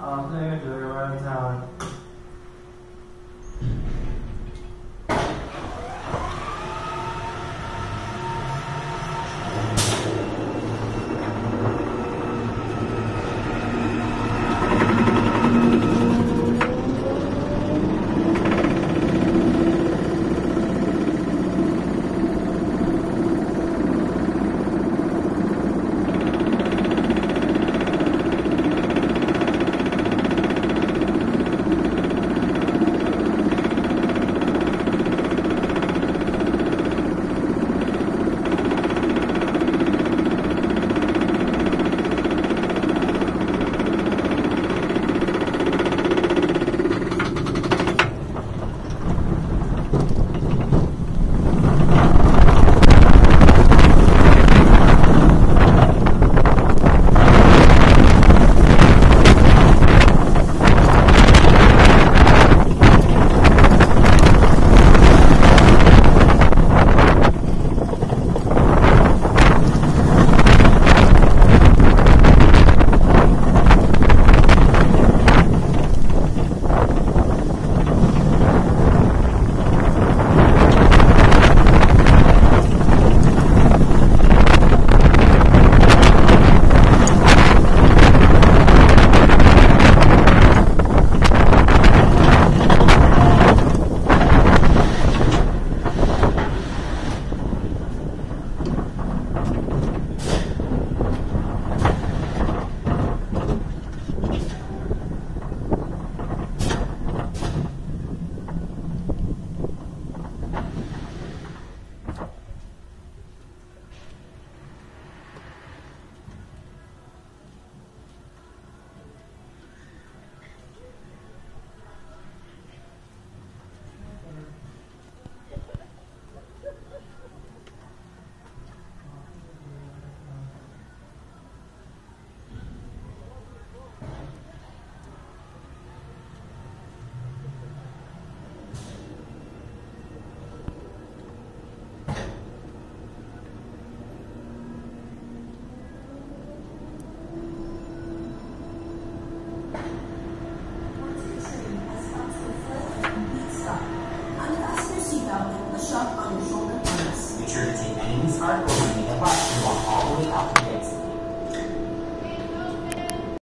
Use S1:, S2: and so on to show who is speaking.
S1: all there do around town. one.